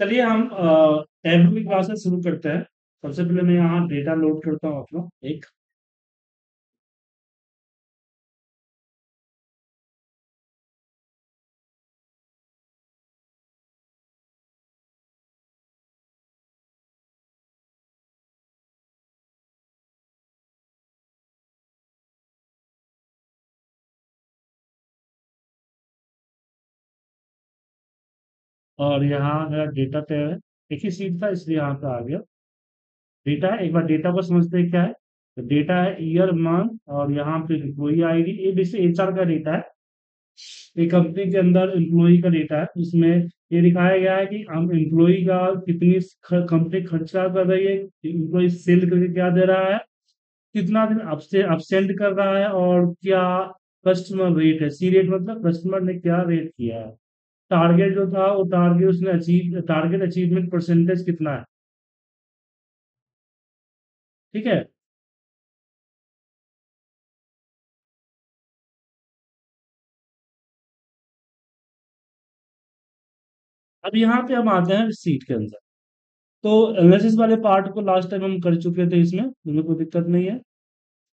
चलिए हम टैबलू की क्लासेस शुरू करते हैं। सबसे पहले मैं यहाँ डेटा लोड करता हूँ अपना एक। और यहाँ मेरा डेटा टैब है। एक ही सीट था इसलिए यहाँ पे आ गया। डेटा एक बार डेटा को समझते हैं क्या है? तो डेटा है ईयर मंथ और यहाँ पे एम्प्लॉई आईडी ये बेसिक एचआर का डेटा है। एक कंपनी के अंदर एम्प्लॉई का डेटा है। उसमें ये दिखाया गया है कि हम एम्प्लॉई का कितनी कंपनी खर्चा कर रही है एम्प्लॉई सेल करके क्या दे रहा है, कितना दिन अपसेंट कर रहा है और क्या कस्टमर रेट है। सी रेट मतलब कस्टमर ने क्या रेट किया है। टारगेट जो था, वो टारगेट उसने अचीव टारगेट अचीवमेंट परसेंटेज कितना है? ठीक है? अब यहाँ पे हम आते हैं सीट के अंदर। तो एनालिसिस वाले पार्ट को लास्ट टाइम हम कर चुके थे इसमें हमें कोई दिक्कत नहीं है।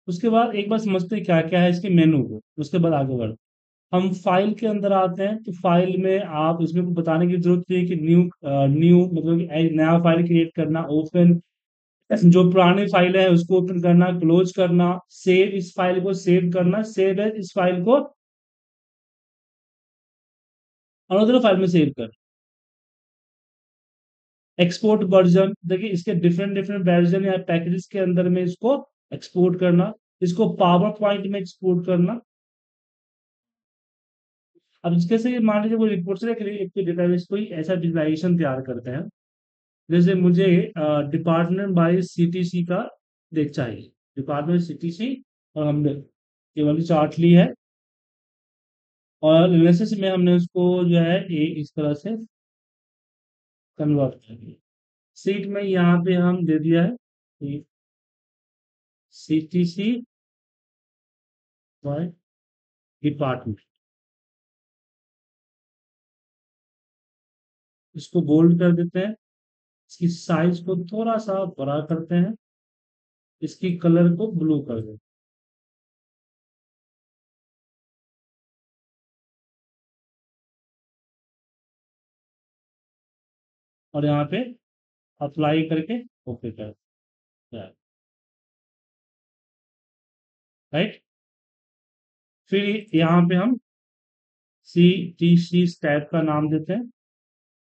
उसके बाद एक बार समझते क्या क्या है इसके मेनू को उसके बाद आगे बढ़ हम फ़ाइल के अंदर आते हैं तो फ़ाइल में आप इसमें बताने की ज़रूरत नहीं है कि न्यू न्यू मतलब कि नया फ़ाइल क्रिएट करना ओपन जो पुरानी फ़ाइल है, उसको ओपन करना क्लोज करना सेव इस फ़ाइल को सेव करना सेव है इस फ़ाइल को अनदर फ़ाइल में सेव कर एक्सपोर्ट वर्जन देखिए इसके डिफरेंट डिफरेंट वर्जन या पैकेजेस के अंदर में इसको एक्सपोर्ट करना, इसको पावर पॉइंट में एक्सपोर्ट करना अब इसके से मान लीजिए कोई रिपोर्ट से एक डेटाबेस कोई ऐसा विजुलाइजेशन तैयार करते हैं, जैसे मुझे डिपार्टमेंट बाय सीटीसी का देख चाहिए। डिपार्टमेंट सीटीसी और हमने केवल चार्ट ली है। और एनालिसिस में हमने उसको जो है ए इस तरह से कन्वर्ट कर दिया। सीट में यहाँ पे हम दे दिया है सी सीटीसी बाय डिपार्टमेंट इसको बोल्ड कर देते हैं। इसकी साइज़ को थोड़ा सा बड़ा करते हैं। इसकी कलर को ब्लू कर देते और यहाँ पे अप्लाई करके ओके कर राइट फिर यहाँ पे हम सी टी सी टैब का नाम देते हैं।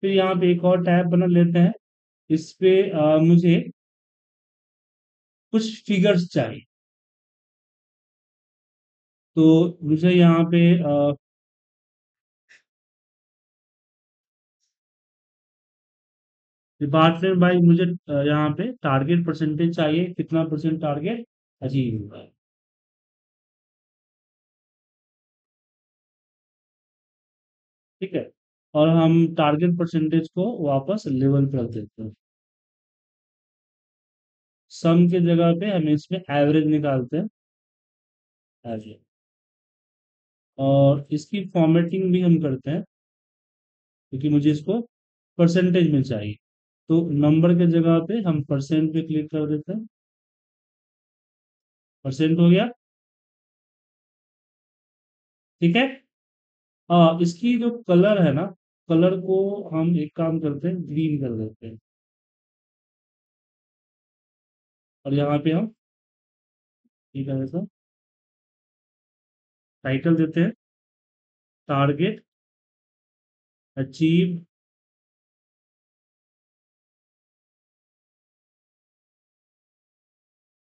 फिर यहाँ पे एक और टैब बना लेते हैं। इस पे आ, मुझे कुछ फिगर्स चाहिए। तो मुझे यहाँ पे आ, डिपार्टमेंट बाई मुझे यहाँ पे टारगेट परसेंटेज चाहिए। कितना परसेंट टारगेट अचीव हुआ है ठीक है। और हम टारगेट परसेंटेज को वापस लेवल पर रख देते हैं। सम के जगह पे हम इसमें एवरेज निकालते हैं। एवरेज और इसकी फॉर्मेटिंग भी हम करते हैं क्योंकि मुझे इसको परसेंटेज में चाहिए। तो नंबर के जगह पे हम परसेंट पे क्लिक कर देते हैं। परसेंट हो गया। ठीक है? आ, इसकी जो कलर है ना कलर को हम एक काम करते हैं, ग्रीन कर देते हैं। और यहाँ पे हम, ठीक है सर टाइटल देते हैं target achieve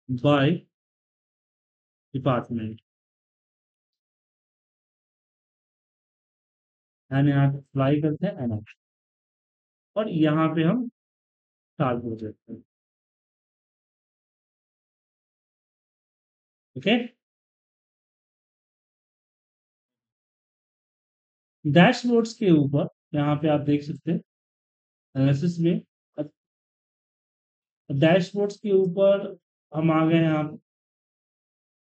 by department and यहाँ पे अप्लाई करते हैं एंड और यहाँ पे हम टारगेट देते हैं। ओके डैशबोर्ड्स के ऊपर, यहाँ पे आप देख सकते हैं एनालिसिस में डैशबोर्ड्स के ऊपर हम आ गए यहाँ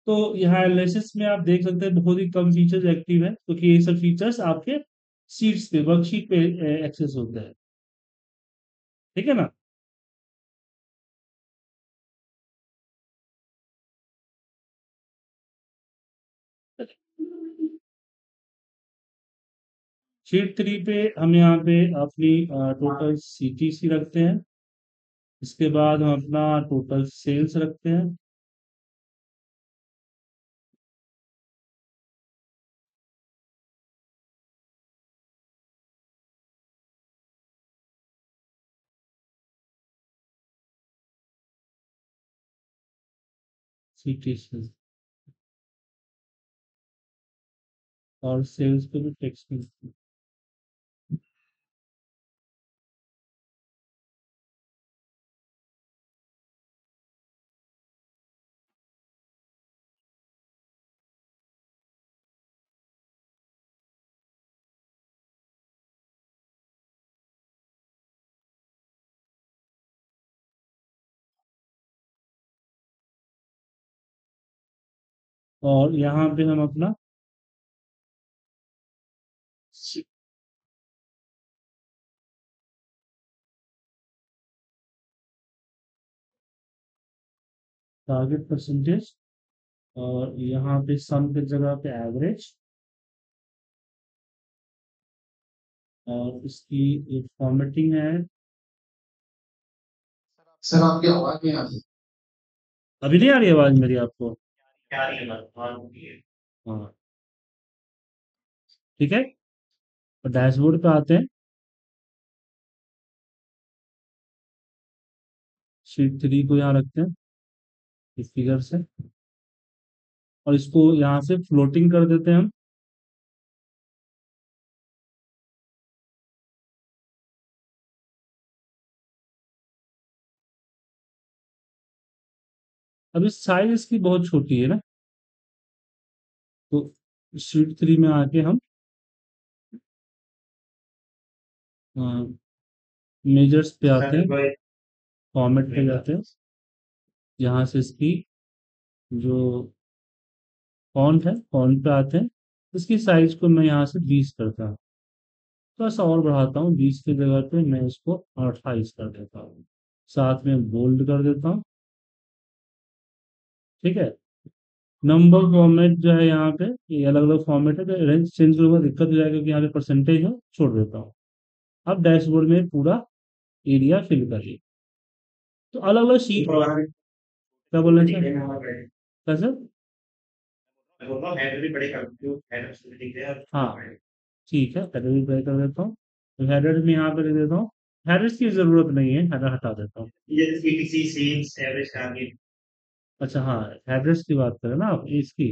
तो यहाँ एनालिसिस में आप देख सकते हैं, बहुत ही कम फीचर्स एक्टिव है, क्योंकि तो ये सब फीचर्स आपके सीट्स पे वर्कशीट पे एक्सेस होता है। ठीक है ना? शीट थ्री पे हम यहाँ पे अपनी टोटल सीटीसी रखते हैं। इसके बाद हम अपना टोटल सेल्स रखते हैं। सीटीसी और सेल्स पे भी टैक्स मिलती है और यहाँ पे हम अपना टारगेट परसेंटेज और यहाँ पे सम के जगह पे एवरेज और इसकी एक फॉर्मेटिंग है। सर आपकी आवाज़ नहीं आ रही। अभी नहीं आ रही आवाज़ मेरी आपको? हाँ। ठीक है? और डैशबोर्ड पे आते हैं। शीट थ्री को यहाँ रखते हैं, इस फिगर से। और इसको यहाँ से फ्लोटिंग कर देते हैं हम। अभी साइज़ इसकी बहुत छोटी है ना। तो शीट थ्री में आके हम मेजर्स पे आते हैं। फॉर्मेट पे जाते हैं। यहाँ से इसकी जो फॉन्ट है फॉन्ट पे आते हैं। इसकी साइज़ को मैं यहाँ से 20 करता हूँ। थोड़ा सा और बढ़ाता हूँ। 20 की जगह पे मैं इसको 28 कर देता हूँ। साथ में बोल्ड कर देता हूँ। ठीक है? नंबर फॉर्मेट जो है यहाँ पे ये अलग अलग फॉर्मेट है तो रेंज चेंज होगा दिक्कत हो जाएगा क्योंकि यहाँ पे परसेंटेज है छोड़ देता हूँ। अब डैशबोर्ड में पूरा एरिया फिल करिए तो अलग अलग शीट क्या बोल रहे हैं हाँ ठीक है हेडर भी प्ले कर देता हूँ। तो हेडर में यहाँ पे लिख देता हूँ। हेडर्स की ज़रूरत नहीं है हेडर हटा देता हूँ। अच्छा हाँ एड्रेस की बात करें ना आप इसकी।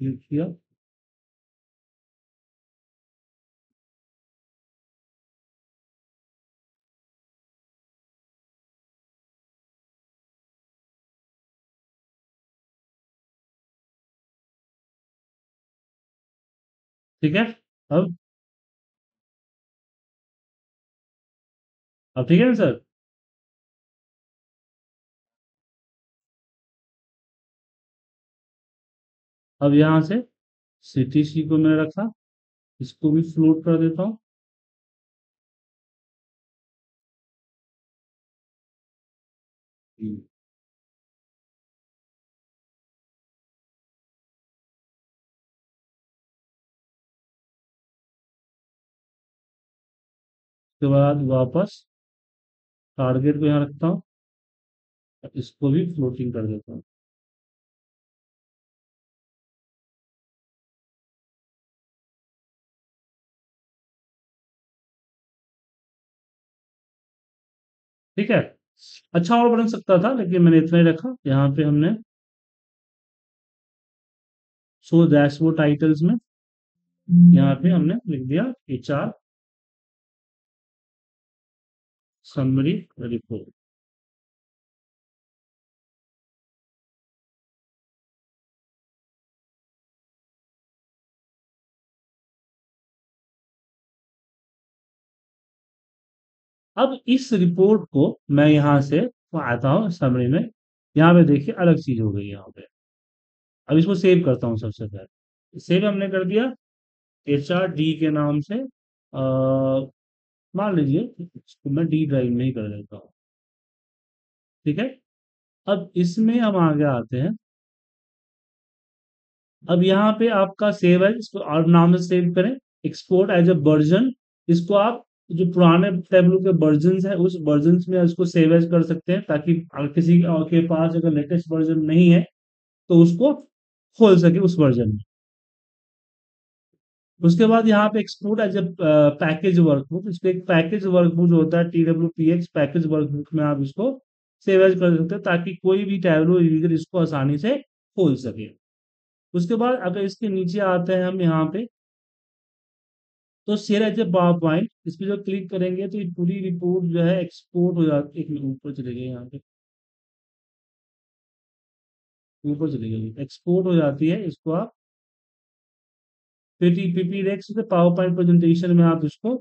क्लिक किया ठीक है? अब? अब ठीक है ना सर? अब यहाँ से सीटीसी को मैंने रखा, इसको भी फ्लोट कर देता हूँ। उसके बाद वापस टारगेट को यहाँ रखता हूँ इसको भी फ्लोटिंग कर देता हूँ। ठीक है? अच्छा और बन सकता था, लेकिन मैंने इतना ही रखा। यहाँ पे हमने सो डैशबोर्ड टाइटल्स में यहाँ पे हमने लिख दिया एच आर समरी रिपोर्ट अब इस रिपोर्ट को मैं यहाँ से आता हूँ समरी में। यहाँ पे देखिए अलग चीज़ हो गई यहाँ पे। अब इसको सेव करता हूँ सबसे पहले। सेव हमने कर दिया। एच डी के नाम से मान लीजिए इसको मैं डी ड्राइव में ही कर देता हूँ। ठीक है? अब इसमें हम आगे आते हैं। अब यहाँ पे आपका सेव है, इसको और नाम सेव करें। एक्सपोर्ट एज ए वर्जन इसको आप जो पुराने टेबलो के वर्जन है, उस वर्जन में इसको सेव एज कर सकते हैं, ताकि किसी के पास अगर लेटेस्ट वर्जन नहीं है तो उसको खोल सके उस वर्जन में। उसके बाद यहाँ पे export as a package workbook इसको एक पैकेज वर्कबुक जो होता है T W P X package workbook में आप इसको सेव एज कर सकते हैं, ताकि कोई भी टैबलो यूज़र इसको आसानी से खोल सके। उसके बाद अगर इसके नीचे आते हैं हम यहाँ पे तो share as a PowerPoint इस पर जो क्लिक करेंगे तो पूरी रिपोर्ट जो है एक्सपोर्ट हो जाती है ऊपर चले गए यहाँ पे। ऊपर चले गए एक्सपोर्ट हो जाती है, इसको आप पीपी रेक्स से पावर पॉइंट प्रेजेंटेशन में आप इसको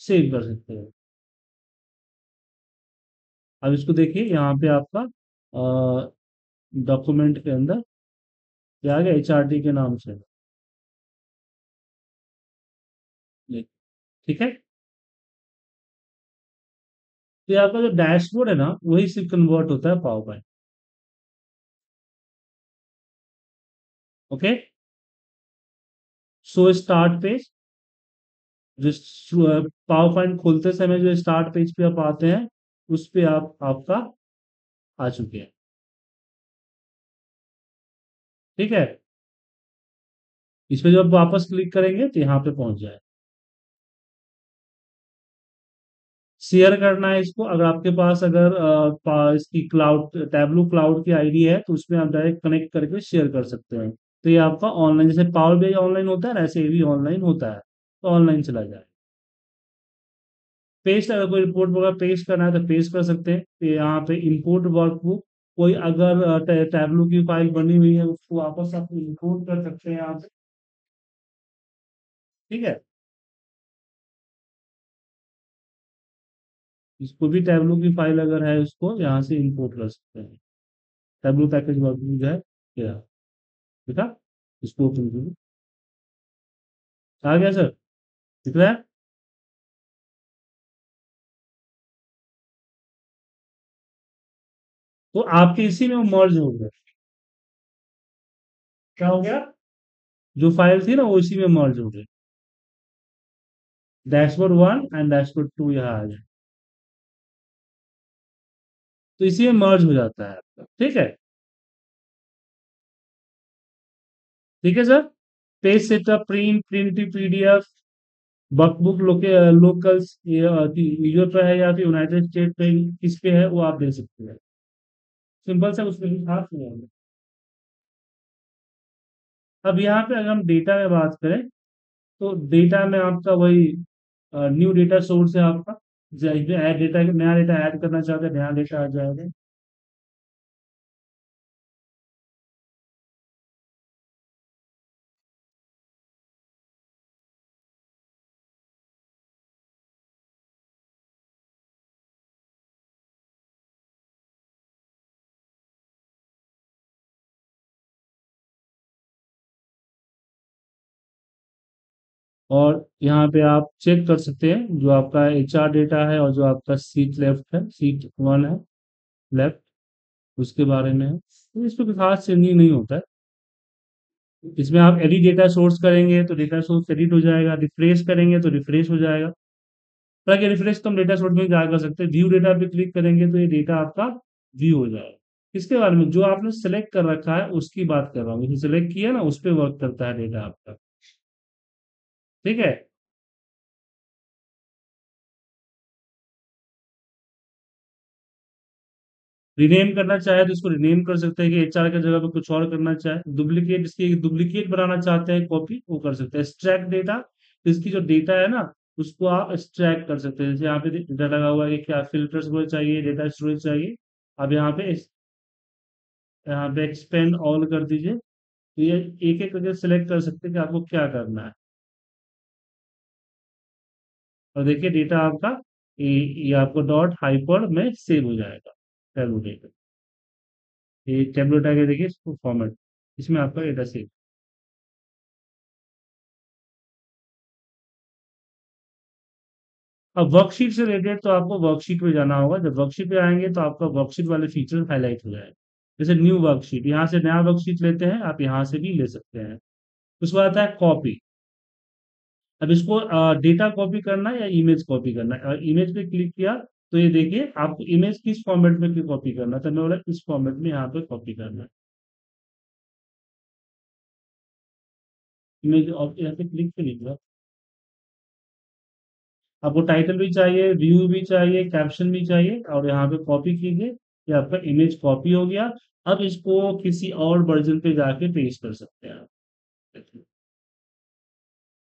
सेव कर सकते हैं। अब इसको देखिए, यहाँ पे आपका डॉक्यूमेंट के अंदर क्या आ गया एच के नाम से। ठीक है? तो आपका जो डैशबोर्ड है ना, वही सिर्फ़ कन्वर्ट होता है PowerPoint okay? So start page जो पावर पॉइंट खोलते समय जो स्टार्ट पेज पे आप आते हैं, उस पे आप, आपका आ चुके हैं। ठीक है? इस पे जब वापस क्लिक करेंगे तो यहाँ पे पहुँच जाए। शेयर करना है इसको। अगर आपके पास अगर इसकी क्लाउड टैबलू क्लाउड की आईडी है तो उसमें आप डायरेक्ट कनेक्ट करके शेयर कर सकते हैं। तो ये आपका ऑनलाइन जैसे पावर बी ऑनलाइन होता है ऐसे भी ऑनलाइन होता है तो ऑनलाइन चला जाए पेस्ट अगर कोई रिपोर्ट वगैरह पेस्ट करना है तो पेस्ट कर सकते हैं। तो यहाँ पे इंपोर्ट वर्कबुक कोई अगर टैबलू की फ़ाइल बनी हुई है, उसको वापस आप इंपोर्ट कर सकते हैं यहाँ पे। ठीक है? इसको भी टैबलू की फ़ाइल अगर है उसको, यहाँ से इंपोर्ट कर सकते हैं। टैबलू पैकेज वर्कबुक जो है, क्या? है इसको आ गया सर दिख रहा है तो आपके इसी में मर्ज हो गया क्या हो गया जो फ़ाइल थी ना वो इसी में मर्ज हो गई dashboard one and dashboard two यहाँ आ जाए तो इसी में मर्ज हो जाता है आपका ठीक है ठीक है सर? पेज सेटअप प्रिंट प्रिंटिव पीडीएफ वर्कबुक लोकल यूज़र पे है या फिर यूनाइटेड स्टेट पे किस पे है, वो आप दे सकते हैं। सिंपल सा उसमें खास नहीं होगा। अब यहाँ पे अगर हम डेटा में बात करें तो डेटा में आपका वही न्यू डेटा सोर्स है आपका। ऐड डेटा नया डेटा ऐड करना चाहते हैं, नया डेटा आ जाएगा। और यहाँ पे आप चेक कर सकते हैं जो आपका एच आर डेटा है और जो आपका सीट लेफ़्ट है सीट वन है लेफ़्ट उसके बारे में। है तो इस पर खास चेंजिंग नहीं होता है। इसमें आप एडिट डेटा सोर्स करेंगे तो डेटा सोर्स एडिट हो जाएगा रिफ्रेश करेंगे तो रिफ्रेश हो जाएगा। ताकि रिफ्रेश तो हम डेटा सोर्स में क्या कर सकते हैं। व्यू डेटा पे क्लिक करेंगे तो ये डेटा आपका व्यू हो जाएगा। इसके बारे में जो आपने सेलेक्ट कर रखा है, उसकी बात कर रहा हूँ। सेलेक्ट किया ना, उस पर वर्क करता है डेटा आपका। ठीक है? रिनेम करना चाहे तो इसको रिनेम कर सकते हैं कि एचआर की जगह पे कुछ और करना चाहे। डुप्लीकेट इसकी डुप्लीकेट बनाना चाहते हैं कॉपी वो कर सकते हैं। एक्सट्रैक्ट डेटा इसकी जो डेटा है ना, उसको आप एक्सट्रैक्ट कर सकते हैं। जैसे यहाँ पे डेटा लगा हुआ है कि क्या फिल्टर्स वो चाहिए डेटा स्टोरेज चाहिए। अब यहाँ पे यहाँ पे एक्सपेंड ऑल कर दीजिए। तो ये एक एक करके सिलेक्ट कर सकते हैं कि आपको क्या करना है। और देखिए डेटा आपका ये आपको डॉट हाइपर में सेव हो जाएगा टैबलो डेटा ये टैबलो के देखिए इसको फॉर्मेट इसमें आपका डेटा सेव अब वर्कशीट से रिलेटेड तो आपको वर्कशीट पे जाना होगा, जब वर्कशीट पे आएँगे तो आपका वर्कशीट वाले फीचर हाईलाइट हो जाएगा. जैसे न्यू वर्कशीट यहाँ से नया वर्कशीट लेते हैं, आप यहाँ से भी ले सकते हैं. उसके बाद आता है कॉपी अब इसको डेटा कॉपी करना है या इमेज कॉपी करना? है इमेज पे क्लिक किया तो ये देखिए आपको इमेज किस फॉर्मेट में कॉपी करना? तो मैं बोला इस फॉर्मेट में यहाँ पे कॉपी करना। है इमेज यहाँ पे क्लिक पे लिखा आपको टाइटल भी चाहिए व्यू भी चाहिए कैप्शन भी चाहिए और यहाँ पे कॉपी कीजिए। ये आपका इमेज कॉपी हो गया। अब इसको किसी और वर्जन पे जाके पेस्ट कर सकते हैं आप।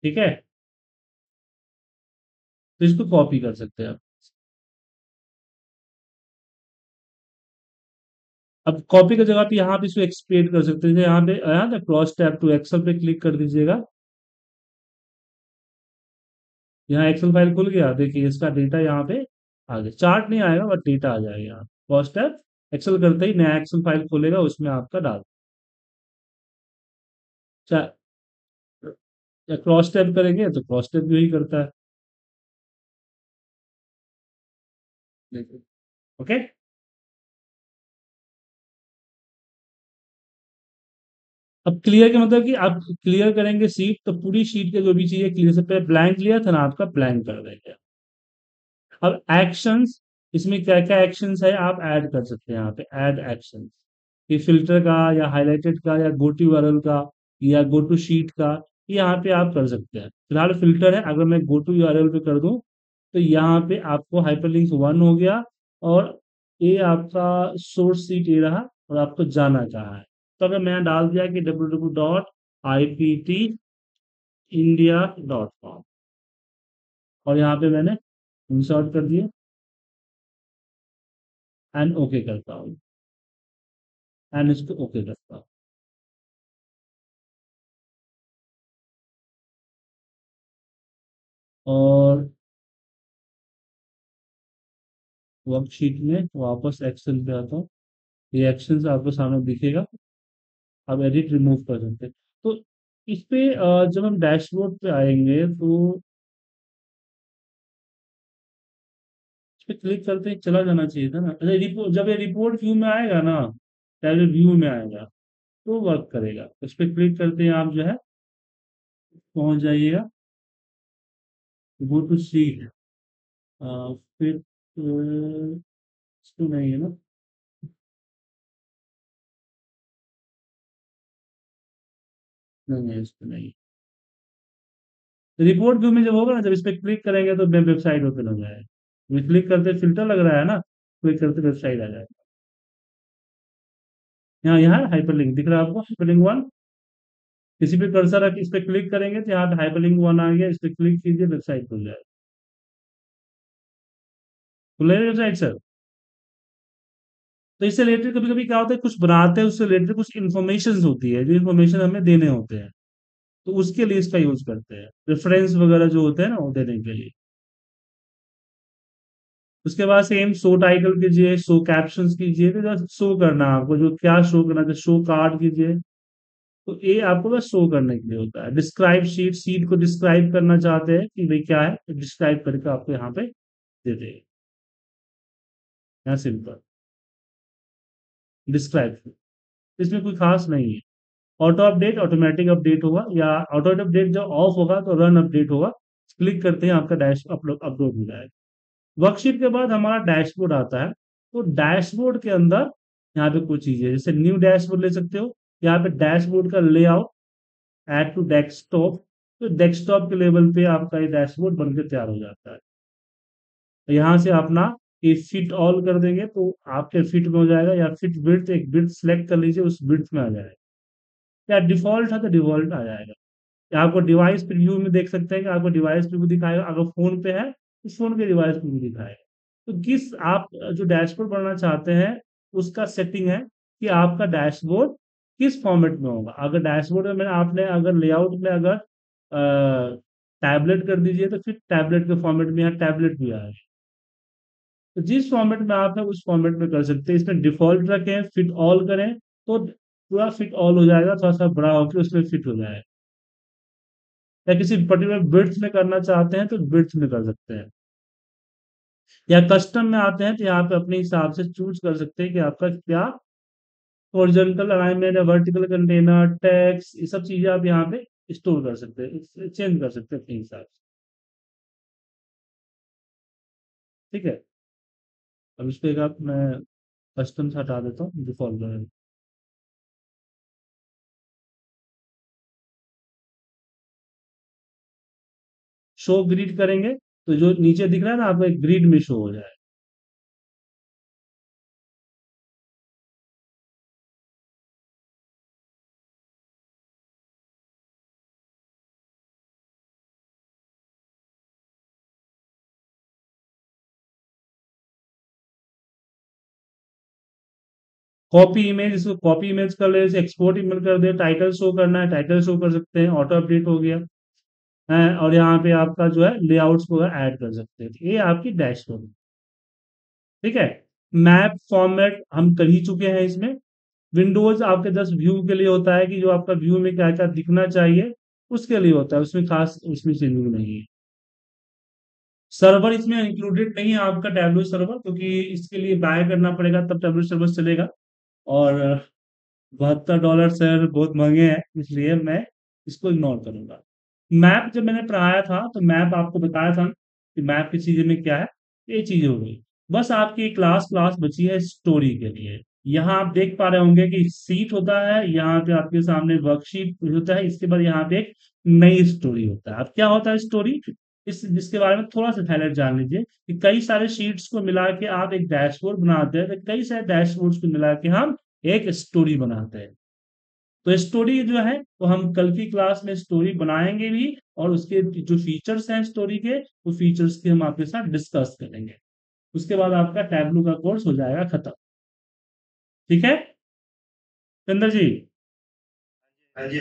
ठीक है? तो इसको कॉपी कर सकते हैं आप। अब कॉपी की जगह पे यहाँ पे इसको एक्सपेड कर सकते हैं। यहाँ पे यहाँ पे क्रॉस टैब टू एक्सेल पे क्लिक कर दीजिएगा। यहाँ एक्सेल फ़ाइल खुल गया। देखिए, इसका डेटा यहाँ पे आ गया। चार्ट नहीं आएगा बट डेटा आ जाएगा यहाँ। क्रॉस टैब एक्सेल करते ही नया एक्सेल फ़ाइल खोलेगा, उसमें आपका डाल। क्रॉस टैब करेंगे तो क्रॉस टैब भी वही करता है। ओके? अब क्लियर के मतलब कि आप क्लियर करेंगे सीट तो पूरी शीट के जो भी चीज़ें क्लियर से पहले ब्लैंक लिया था ना आपका ब्लैंक कर देंगे। अब एक्शंस इसमें क्या क्या एक्शंस है, आप ऐड कर सकते हैं यहाँ पे ऐड एक्शंस ये फ़िल्टर का, या हाईलाइटेड का, या गो टू यूआरएल का, या गो टू शीट का यहाँ पे आप कर सकते हैं। फ़िलहाल फ़िल्टर है, अगर मैं गो टू यूआरएल पे कर दूँ तो यहाँ पे आपको हाइपरलिंक वन हो गया और ये आपका सोर्स सीट ये रहा और आपको जाना कहाँ है। तो अगर मैं डाल दिया कि W W dot I P T India dot com और यहाँ पे मैंने इंसर्ट कर दिया। एंड ओके करता हूँ। एंड इसको ओके करता हूँ। और वर्कशीट में वापस एक्शन पे आता हूँ। ये एक्शन आपको सामने दिखेगा। आप एडिट रिमूव कर सकते हैं। तो इस पे जब हम डैशबोर्ड पे आएँगे तो इस पे क्लिक करते ही, चला जाना चाहिए था ना। अरे रिपोर्ट जब ये रिपोर्ट व्यू में आएगा ना, पहले व्यू में आएगा तो वर्क करेगा। इस पे क्लिक करते हैं आप जो है, पहुँच जाइएगा। गो टू सीट फिर नहीं है ना नहीं नहीं रिपोर्ट व्यू में जब होगा ना, जब इस पर क्लिक करेंगे तो वेबसाइट ओपन हो जाएगा। क्लिक करते फ़िल्टर लग रहा है ना, क्लिक करते वेबसाइट आ जाएगा। यहाँ यहाँ हाइपरलिंक दिख रहा है आपको, हाइपरलिंक वन। किसी भी कर्सर इस पर क्लिक करेंगे तो यहाँ पे हाइपरलिंक वन आ गया, इस पर क्लिक कीजिए, वेबसाइट खुल जाएगा। खुल वेबसाइट सर तो इससे रिलेटेड कभी कभी क्या होता है, कुछ बनाते हैं, उससे रिलेटेड कुछ इन्फॉर्मेशन होती है, जो इन्फॉर्मेशन हमें देने होते हैं। तो उसके लिए इसका यूज़ करते हैं। रेफरेंस वगैरह जो होते हैं ना, वो देने के लिए। उसके बाद सेम शो टाइटल कीजिए शो कैप्शन कीजिए तो शो करना आपको, जो क्या शो करना चाहिए शो कार्ड कीजिए। तो ये आपको बस शो करने के लिए होता है। डिस्क्राइब शीट शीट को डिस्क्राइब करना चाहते हैं कि भाई क्या है डिस्क्राइब करके आपको यहाँ पे दे देगा। यहाँ सिंपल। डिस्क्राइब। इसमें कोई खास नहीं है। ऑटो अपडेट ऑटोमेटिक अपडेट होगा या ऑटो अपडेट जब ऑफ़ होगा तो रन अपडेट होगा। क्लिक करते हैं आपका डैश अपलोड अपलोड हो जाएगा। वर्कशीट के बाद हमारा डैशबोर्ड आता है। तो डैशबोर्ड के अंदर यहाँ पे कुछ चीज़ें जैसे न्यू डैशबोर्ड ले सकते हो। यहाँ पे डैशबोर्ड का लेआउट एड टू डेस्कटॉप। तो डेस्कटॉप के लेवल पे आपका ये डैशबोर्ड बनकर तैयार हो जाता है। यहाँ से अपना ये फिट ऑल कर देंगे तो आपके फिट में हो जाएगा या फिट ब्रिथ एक ब्रिथ सेलेक्ट कर लीजिए, उस ब्रिथ में आ जाएगा। या डिफ़ॉल्ट है तो डिफ़ॉल्ट आ जाएगा। या आपको डिवाइस प्रीव्यू में देख सकते हैं कि आपको डिवाइस प्रीव्यू दिखाएगा। अगर फ़ोन पे है इस फ़ोन के डिवाइस प्रीव्यू दिखाएगा। तो किस आप, जो डैशबोर्ड बनाना चाहते हैं, उसका सेटिंग है कि आपका डैशबोर्ड किस फॉर्मेट में होगा। अगर डैशबोर्ड में आपने अगर लेआउट में अगर टैबलेट कर दीजिए तो फिर टैबलेट के फॉर्मेट में यहाँ टैबलेट भी आएगा तो जिस फॉर्मेट में आप है, उस फॉर्मेट में कर सकते हैं। इसमें डिफ़ॉल्ट रखें फिट ऑल करें तो पूरा फिट ऑल हो जाएगा थोड़ा सा बड़ा होकर उसमें फिट हो जाएगा। या किसी पर्टिकुलर ब्रिथ में करना चाहते हैं तो ब्रिथ में कर सकते हैं। या कस्टम में आते हैं तो यहाँ पे अपने हिसाब से चूज़ कर सकते हैं कि आपका क्या हॉरिजॉन्टल अलाइनमेंट या वर्टिकल कंटेनर टैक्स ये सब चीज़ें आप यहाँ पे स्टोर कर सकते हैं चेंज कर सकते हैं अपने हिसाब से। ठीक है? अब इस पे एक आप, मैं कस्टम से हटा देता हूँ डिफ़ॉल्ट रहेगा शो ग्रीड करेंगे तो जो नीचे दिख रहा है ना, आपको एक ग्रीड में शो हो जाए कॉपी इमेज इसको कॉपी इमेज कर ले एक्सपोर्ट इमेज कर दे टाइटल शो करना है टाइटल शो कर सकते हैं ऑटो अपडेट हो गया, है, और यहाँ पे आपका जो है लेआउट्स को ऐड कर सकते हैं। ये आपकी डैशबोर्ड ठीक है? मैप फॉर्मेट हम कर ही चुके हैं इसमें। विंडोज़ आपके दस व्यू के लिए होता है कि जो आपका व्यू में क्या क्या दिखना चाहिए, उसके लिए होता है, उसमें खास उसमें चेंजिंग नहीं है। सर्वर इसमें इंक्लूडेड नहीं है आपका टैबलो सर्वर क्योंकि इसके लिए बाय करना पड़ेगा, तब टैबलो सर्वर चलेगा। और बहत्तर डॉलर सर बहुत महँगे हैं, इसलिए मैं इसको इग्नोर करूँगा। मैप जब मैंने पढ़ाया था तो मैप आपको बताया था कि मैप की चीज़ें में क्या है, ये चीज़ें हो गई। बस आपकी क्लास क्लास बची है स्टोरी के लिए। यहाँ आप देख पा रहे होंगे कि सीट होता है, यहाँ पे आपके सामने वर्कशीट होता है, इसके बाद यहाँ पे एक नई स्टोरी होता है। अब क्या होता है स्टोरी इस, जिसके बारे में थोड़ा सा हाईलाइट जान लीजिए कि कई सारे शीट्स को मिला के आप एक डैशबोर्ड बनाते हैं तो कई सारे डैशबोर्ड्स को मिला के हम एक स्टोरी बनाते हैं। तो स्टोरी जो है, वो हम कल की क्लास में स्टोरी बनाएँगे भी और उसके जो फीचर्स हैं स्टोरी के, वो फीचर्स के हम आपके साथ डिस्कस करेंगे। उसके बाद आपका टैबलू का कोर्स हो जाएगा खत्म। ठीक है? चंद्र जी हाँ जी।